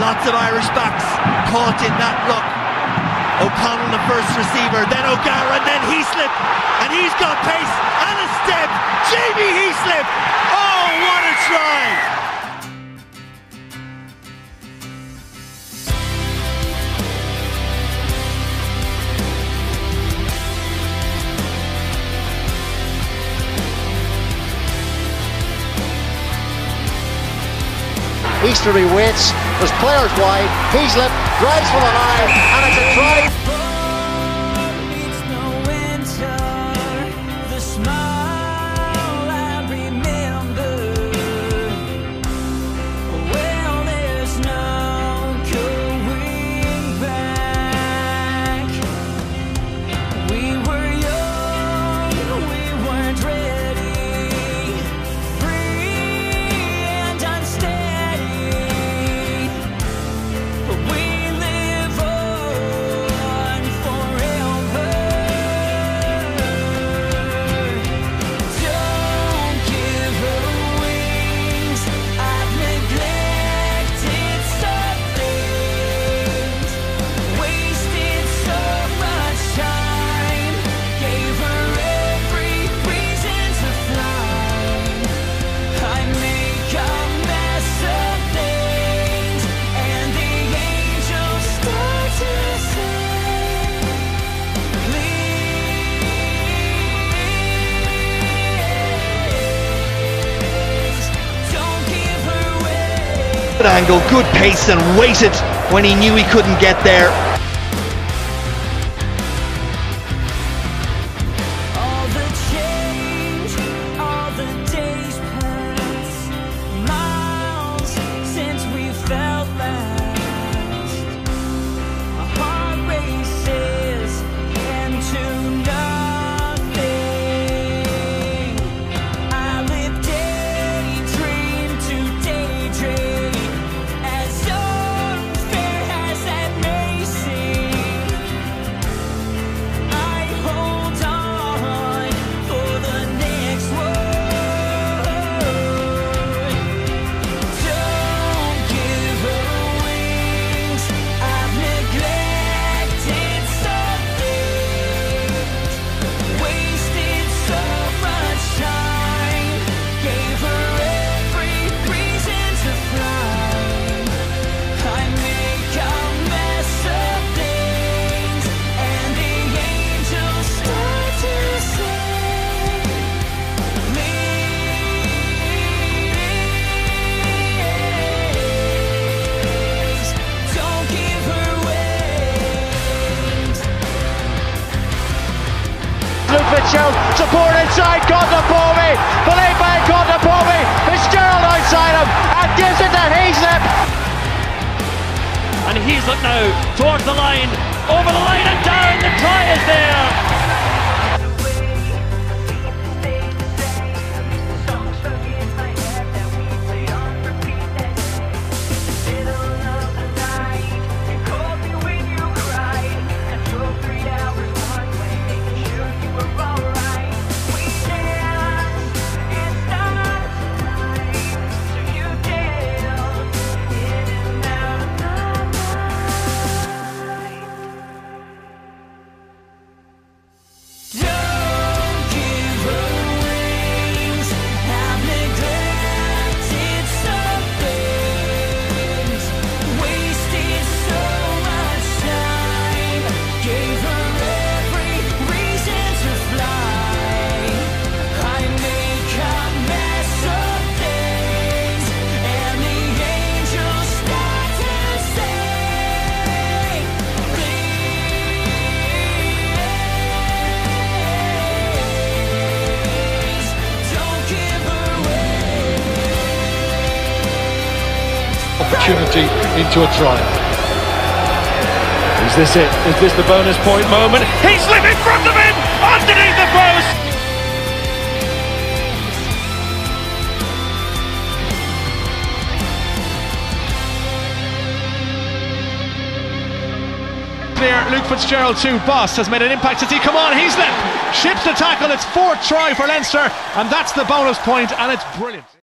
Lots of Irish backs caught in that ruck. O'Connell the first receiver, then O'Gara, and then Heaslip, and he's got pace and a Easterby waits, there's players wide, Heaslip drives for the line, and it's a try. Good angle, good pace, and waited when he knew he couldn't get there. Luke Fitzgerald, support inside, Contepomi, Felipe Contepomi, Fitzgerald outside him, and gives it to Heaslip. And Heaslip now towards the line, over the line and down. The try is there. Opportunity into a try. Is this it? Is this the bonus point moment? He's in front of him, underneath the post. There, Luke Fitzgerald to Boss has made an impact as he come on. He's left, ships the tackle. It's fourth try for Leinster, and that's the bonus point, and it's brilliant.